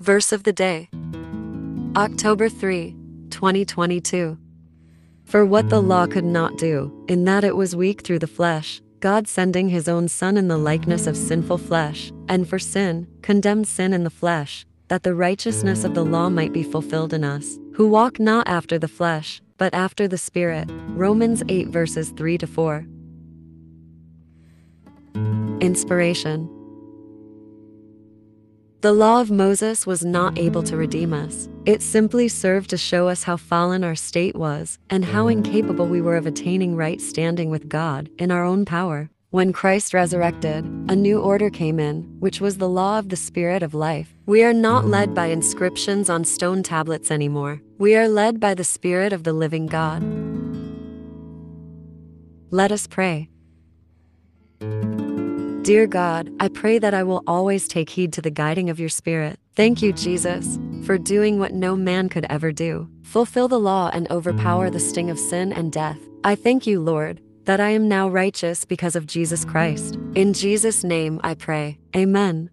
Verse of the day October 3, 2022. For what the law could not do, in that it was weak through the flesh, God sending his own Son in the likeness of sinful flesh, and for sin, condemned sin in the flesh, that the righteousness of the law might be fulfilled in us, who walk not after the flesh, but after the Spirit. Romans 8 verses 3 to 4. Inspiration The law of Moses was not able to redeem us. It simply served to show us how fallen our state was and how incapable we were of attaining right standing with God in our own power. When Christ resurrected, a new order came in, which was the law of the Spirit of life. We are not led by inscriptions on stone tablets anymore. We are led by the Spirit of the living God. Let us pray. Dear God, I pray that I will always take heed to the guiding of your Spirit. Thank you, Jesus, for doing what no man could ever do. Fulfill the law and overpower the sting of sin and death. I thank you, Lord, that I am now righteous because of Jesus Christ. In Jesus' name I pray. Amen.